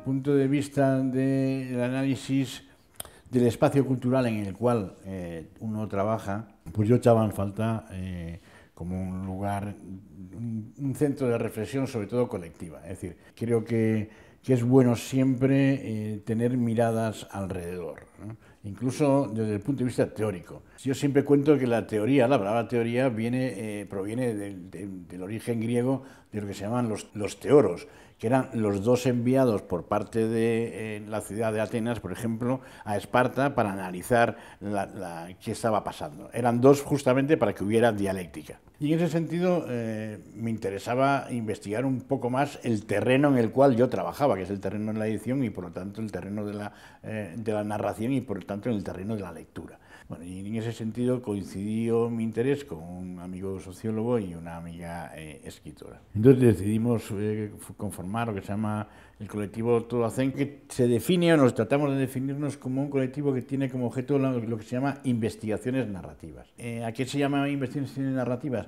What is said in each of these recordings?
punto de vista del análisis del espacio cultural en el cual eh, uno trabaja, pues yo echaba en falta eh, como un lugar, un, centro de reflexión, sobre todo colectiva. Es decir, creo que, que es bueno siempre eh, tener miradas alrededor, incluso desde el punto de vista teórico. Yo siempre cuento que la teoría, la palabra teoría, viene, proviene del, origen griego de lo que se llaman los teoros, que eran los dos enviados por parte de eh, la ciudad de Atenas, por ejemplo, a Esparta para analizar qué estaba pasando. Eran dos justamente para que hubiera dialéctica. Y en ese sentido eh, me interesaba investigar un poco más el terreno en el cual yo trabajaba, que es el terreno de la edición y por lo tanto el terreno de la, eh, de la narración y por lo tanto el terreno de la lectura. Bueno, y en ese sentido coincidió mi interés con un amigo sociólogo y una amiga eh, escritora. Entonces decidimos eh, conformar lo que se llama el colectivo Todo Hacen, que se define o nos tratamos de definirnos como un colectivo que tiene como objeto lo, que se llama investigaciones narrativas. Eh, ¿A qué se llama investigaciones narrativas?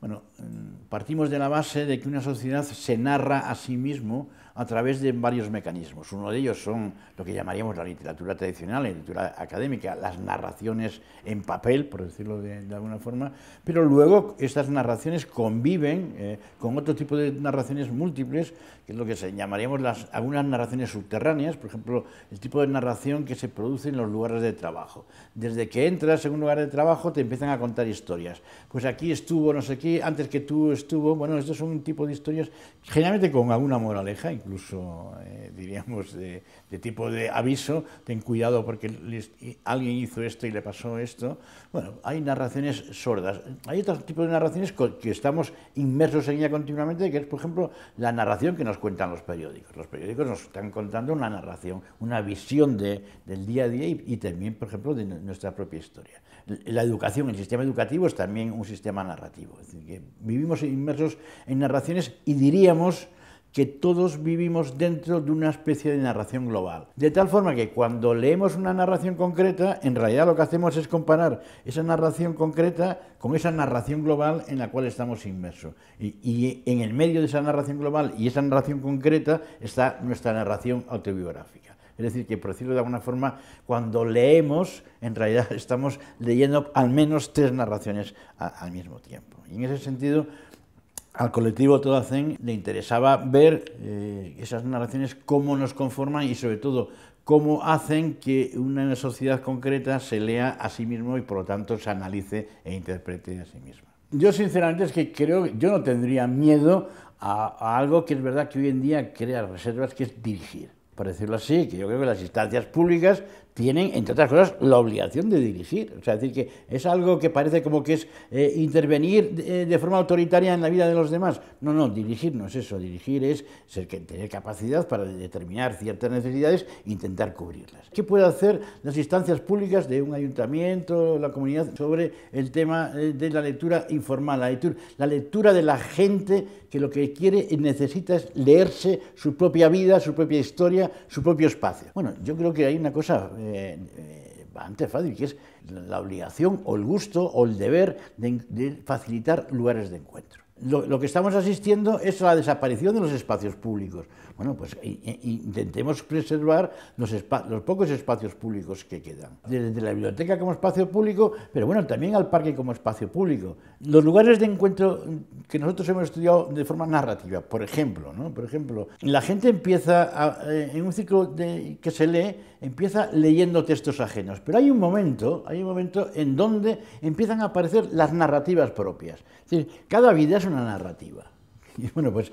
Bueno, partimos de la base de que una sociedad se narra a sí mismo a través de varios mecanismos. Uno de ellos son lo que llamaríamos la literatura tradicional, la literatura académica, las narraciones en papel, por decirlo de, alguna forma, pero luego estas narraciones conviven eh, con otro tipo de narraciones múltiples, que es lo que se llamaríamos las, algunas narraciones subterráneas, por ejemplo, el tipo de narración que se produce en los lugares de trabajo. Desde que entras en un lugar de trabajo te empiezan a contar historias. Pues aquí estuvo, no sé qué, antes que tú estuvo, bueno, estos son un tipo de historias generalmente con alguna moraleja, incluso eh, diríamos de, tipo de aviso, ten cuidado porque alguien hizo esto y le pasó esto. Bueno, hay narraciones sordas. Hay otro tipo de narraciones que estamos inmersos en ella continuamente, que es, por ejemplo, la narración que nos cuentan los periódicos. Los periódicos nos están contando una narración, una visión de, del día a día y, también, por ejemplo, de nuestra propia historia. La educación, el sistema educativo es también un sistema narrativo. Es decir, vivimos inmersos en narraciones y diríamos que todos vivimos dentro de una especie de narración global. De tal forma que cuando leemos una narración concreta, en realidad lo que hacemos es comparar esa narración concreta con esa narración global en la cual estamos inmersos. Y, en el medio de esa narración global y esa narración concreta está nuestra narración autobiográfica. Es decir, que por decirlo de alguna forma, cuando leemos, en realidad estamos leyendo al menos tres narraciones al mismo tiempo. Y en ese sentido, al colectivo Todo Hacen le interesaba ver eh, esas narraciones, cómo nos conforman y sobre todo cómo hacen que una sociedad concreta se lea a sí mismo y por lo tanto se analice e interprete a sí misma. Yo sinceramente es que creo, yo no tendría miedo a, a algo que es verdad que hoy en día crea reservas, que es dirigir por decirlo así, que yo creo que las instancias públicas tienen, entre otras cosas, la obligación de dirigir. O sea, es decir, que es algo que parece como que es eh, intervenir eh, de, forma autoritaria en la vida de los demás. No, no, dirigir no es eso. Dirigir es ser, tener capacidad para determinar ciertas necesidades e intentar cubrirlas. ¿Qué puede hacer las instancias públicas de un ayuntamiento, la comunidad, sobre el tema eh, de la lectura informal, la lectura, la lectura de la gente que lo que quiere y necesita es leerse su propia vida, su propia historia, su propio espacio? Bueno, yo creo que hay una cosa eh, eh, bastante fácil, que es la obligación o el gusto o el deber de facilitar lugares de encuentro lo, que estamos asistiendo es a la desaparición de los espacios públicos. Bueno, pues intentemos preservar los, los, pocos espacios públicos que quedan. Desde la biblioteca como espacio público, pero bueno, también al parque como espacio público. Los lugares de encuentro que nosotros hemos estudiado de forma narrativa, por ejemplo, ¿no? por ejemplo la gente empieza, eh, en un ciclo de, que se lee, empieza leyendo textos ajenos, pero hay un momento, hay un momento en donde empiezan a aparecer las narrativas propias. Es decir, cada vida es una narrativa. Y bueno, pues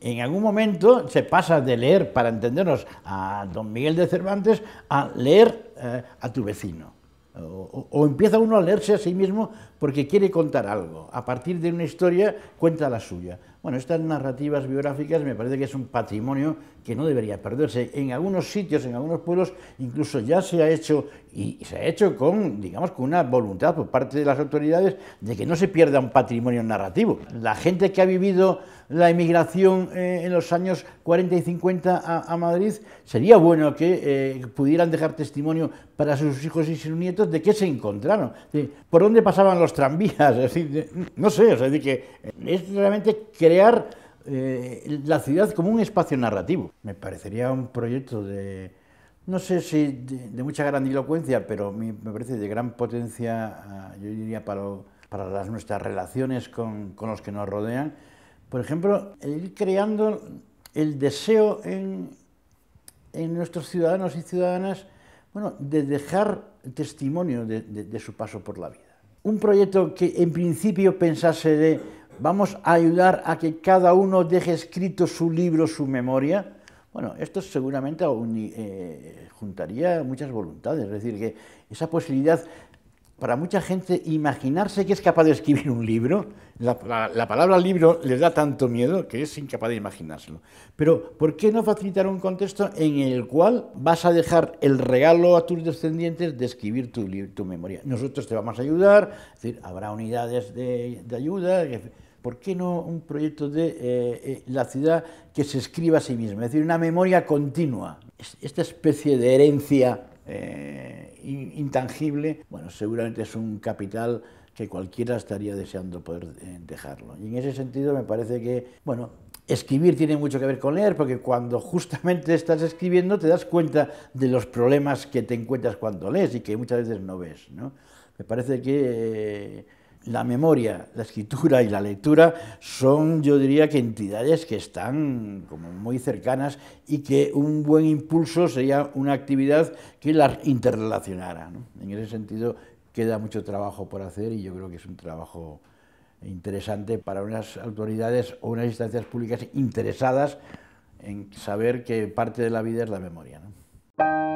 en algún momento se pasa de leer, para entendernos, a don Miguel de Cervantes, a leer eh, a tu vecino. O, empieza uno a leerse a sí mismo porque quiere contar algo. A partir de una historia cuenta la suya. Bueno, estas narrativas biográficas me parece que es un patrimonio que no debería perderse. En algunos sitios, en algunos pueblos, incluso ya se ha hecho, y se ha hecho con, digamos, con una voluntad por parte de las autoridades de que no se pierda un patrimonio narrativo. La gente que ha vivido la emigración eh, en los años 40 y 50 a, Madrid, sería bueno que eh, pudieran dejar testimonio para sus hijos y sus nietos de qué se encontraron, por dónde pasaban los tranvías, no sé, o sea, que es realmente crear eh, la ciudad como un espacio narrativo. Me parecería un proyecto de, no sé si de, mucha grandilocuencia, pero me, parece de gran potencia, ah, yo diría, para, para las, nuestras relaciones con, con, los que nos rodean. Por ejemplo, ir creando el deseo en, en nuestros ciudadanos y ciudadanas bueno, de dejar testimonio de, de, su paso por la vida. Un proyecto que en principio pensase de vamos a ayudar a que cada uno deje escrito su libro, su memoria, bueno, esto seguramente eh, juntaría muchas voluntades, es decir, que esa posibilidad para mucha gente imaginarse que es capaz de escribir un libro, la, palabra libro les da tanto miedo que es incapaz de imaginárselo. Pero, ¿por qué no facilitar un contexto en el cual vas a dejar el regalo a tus descendientes de escribir tu, memoria? Nosotros te vamos a ayudar, es decir, habrá unidades de, ayuda. ¿Por qué no un proyecto de eh, eh, la ciudad que se escriba a sí misma? Es decir, una memoria continua. Esta especie de herencia eh, intangible, bueno, seguramente es un capital que cualquiera estaría deseando poder eh, dejarlo. Y en ese sentido me parece que, bueno, escribir tiene mucho que ver con leer, porque cuando justamente estás escribiendo te das cuenta de los problemas que te encuentras cuando lees y que muchas veces no ves. ¿no? Me parece que... Eh, la memoria, la escritura y la lectura son, yo diría que entidades que están como muy cercanas y que un buen impulso sería una actividad que las interrelacionara. En ese sentido queda mucho trabajo por hacer y yo creo que es un trabajo interesante para unas autoridades o unas instancias públicas interesadas en saber que parte de la vida es la memoria. ¿no?